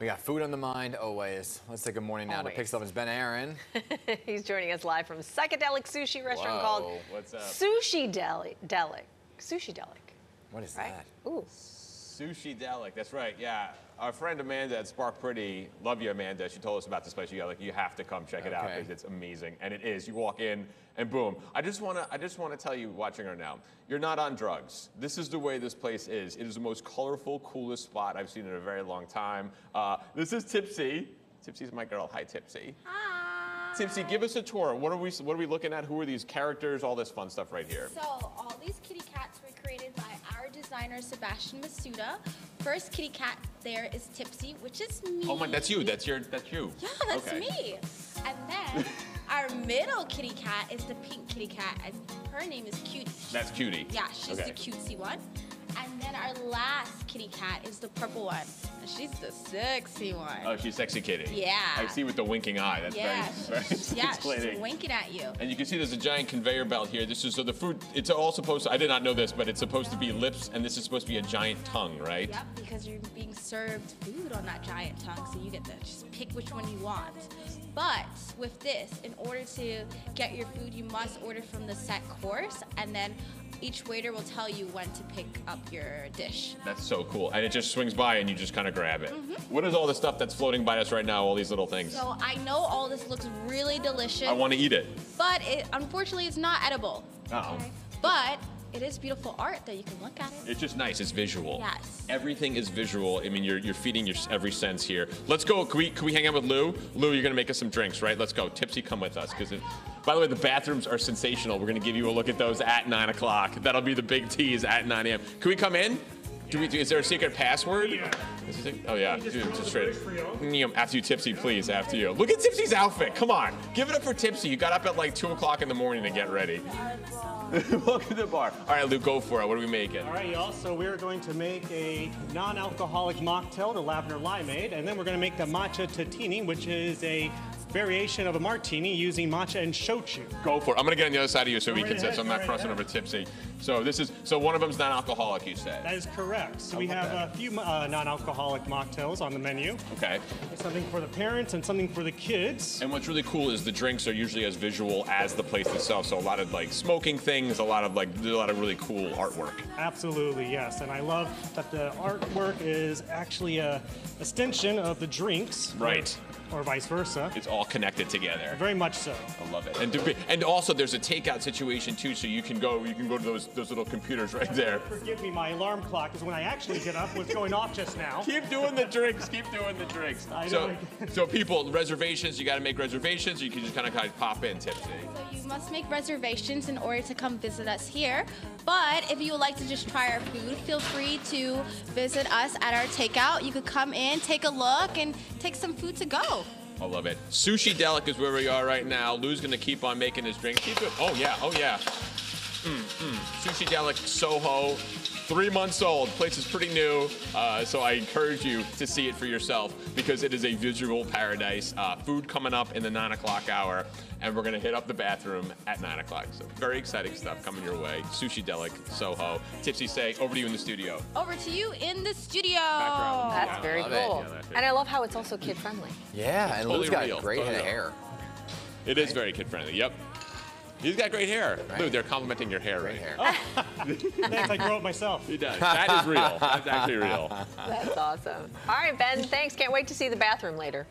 We got food on the mind always. Let's say good morning now Always. to PIX11's Ben Aaron. He's joining us live from psychedelic sushi restaurant Whoa. called What's up? Sushi Deli. Delic. Sushidelic. What is Right? that? Ooh. Sushidelic, that's right. Yeah, our friend Amanda at Spark Pretty, love you, Amanda. She told us about this place. You like, you have to come check it out Okay. because it's amazing, and it is. You walk in, and boom. I just wanna, I just wanna tell you, watching her now, you're not on drugs. This is the way this place is. It is the most colorful, coolest spot I've seen in a very long time. Uh, this is Tipsy. Tipsy's my girl. Hi, Tipsy. Hi. Tipsy, give us a tour. What are we, what are we looking at? Who are these characters? All this fun stuff right here. So all these kitty cats were created by our designer Sebastian Masuda. First kitty cat there is Tipsy, which is me. Oh my, that's you. That's your, that's you. Yeah, that's Okay. me. And then our middle kitty cat is the pink kitty cat, and her name is Cutie. That's Cutie. Yeah, she's Okay. the cutesy one. And then our last kitty cat is the purple one, she's the sexy one. Oh, she's sexy kitty. Yeah. I see with the winking eye. That's yeah, very, very she's, yeah, she's winking at you. And you can see there's a giant conveyor belt here. This is so the food. It's all supposed. to, I did not know this, but it's supposed to be lips, and this is supposed to be a giant tongue, right? Yep, because you're being served food on that giant tongue, so you get to just pick which one you want. But with this, in order to get your food, you must order from the set course, and then each waiter will tell you when to pick up your dish. That's so cool. And it just swings by, and you just kind of grab it. Mm-hmm. What is all the stuff that's floating by us right now? All these little things. So I know all this looks really delicious, I want to eat it. but it unfortunately it's not edible. Oh. But it is beautiful art that you can look at it. It's just nice. It's visual. Yes. Everything is visual. I mean, you're, you're feeding your every sense here. Let's go. Can we, can we hang out with Lou? Lou, you're gonna make us some drinks, right? Let's go. Tipsy, come with us. Because, by the way, the bathrooms are sensational. We're gonna give you a look at those at nine o'clock. That'll be the big tease at 9 a.m. Can we come in? Do we? Do, is there a secret password? Is there- oh yeah. Dude, just straight. Neum, After you, Tipsy, please. After you. Look at Tipsy's outfit. Come on. Give it up for Tipsy. You got up at like two o'clock in the morning to get ready. Welcome to the bar. All right, Lou, go for it. What are we making? All right, y'all. So we're going to make a non-alcoholic mocktail, the lavender limeade, and then we're going to make the matcha tatini, which is a variation of a martini using matcha and shochu. Go for it. I'm gonna get on the other side of you so we can sit. So I'm not right crossing over tipsy. So this is so one of them's non-alcoholic. You said. That is correct. So we have that. a few uh, non-alcoholic mocktails on the menu. Okay. Something for the parents and something for the kids. And what's really cool is the drinks are usually as visual as the place itself. So a lot of like smoking things, a lot of like a lot of really cool artwork. Absolutely, yes. And I love that the artwork is actually a extension of the drinks. Right. Or, vice versa. It's all connected together. Very much so. I love it. And to be, and also there's a takeout situation too, so you can go you can go to those those little computers right there. Forgive me, my alarm clock is when I actually get up was going off just now. Keep doing the drinks. Keep doing the drinks. I so, so people, reservations. You got to make reservations. Or you can just kind of kind of pop in, tipsy. So you must make reservations in order to come visit us here. But if you would like to just try our food, feel free to visit us at our takeout. You could come in, take a look, and take some food to go. I love it. Sushidelic is where we are right now. Lou's gonna keep on making his drink. Keep it. Oh yeah. Oh yeah. Mm, mm. Sushidelic Soho. Three months old. Place is pretty new, uh, so I encourage you to see it for yourself because it is a visual paradise. Uh, food coming up in the nine o'clock hour, and we're gonna hit up the bathroom at nine o'clock. So very exciting stuff coming your way. Sushidelic Soho. Tipsy say over to you in the studio. Over to you in the studio. Background. That's Yeah, very cool. Yeah, that's and I love how it's also kid friendly. Yeah, and Totally Lou's got real, a great head of totally hair. It is very kid friendly. Yep. He's got great hair. Right. Lou, they're complimenting your hair Great right hair. Thanks, I grow it myself. He does. That is real. That's actually real. That's awesome. All right, Ben, thanks. Can't wait to see the bathroom later.